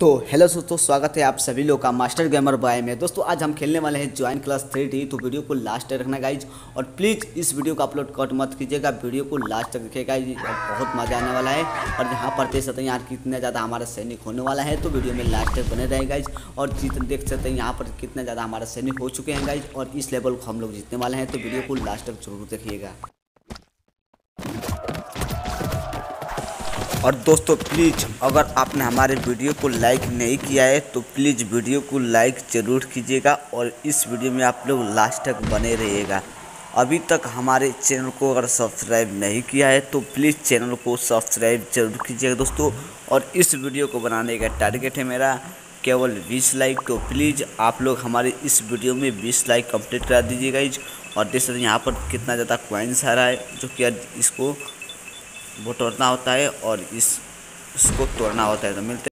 तो हेलो दोस्तों, स्वागत है आप सभी लोग का मास्टर गेमर बॉय में। दोस्तों, आज हम खेलने वाले हैं ज्वाइन क्लास थ्री डी तो वीडियो को लास्ट तक रखना गाइज़ और प्लीज़ इस वीडियो को अपलोड कट मत कीजिएगा, वीडियो को लास्ट तक देखिएगा बहुत मज़ा आने वाला है। और यहाँ पर देख सकते हैं यार कितना ज़्यादा हमारा सैनिक होने वाला है तो वीडियो में लास्ट तक बने रहे गाइज़ और जितने देख सकते हैं यहाँ पर कितना ज़्यादा हमारा सैनिक हो चुके हैं गाइज़ और इस लेवल को हम लोग जीतने वाले हैं तो वीडियो को लास्ट तक ज़रूर देखिएगा। और दोस्तों प्लीज़ अगर आपने हमारे वीडियो को लाइक नहीं किया है तो प्लीज़ वीडियो को लाइक ज़रूर कीजिएगा और इस वीडियो में आप लोग लास्ट तक बने रहिएगा। अभी तक हमारे चैनल को अगर सब्सक्राइब नहीं किया है तो प्लीज़ चैनल को सब्सक्राइब ज़रूर कीजिएगा दोस्तों। और इस वीडियो को बनाने का टारगेट है मेरा, केवल 20 लाइक तो प्लीज़ आप लोग हमारे इस वीडियो में 20 लाइक कंप्लीट करा दीजिएगा। और देख सकते यहाँ पर कितना ज़्यादा क्वाइंस आ रहा है, जो कि इसको वो तोड़ना होता है और इस इसको तोड़ना होता है। तो मिलते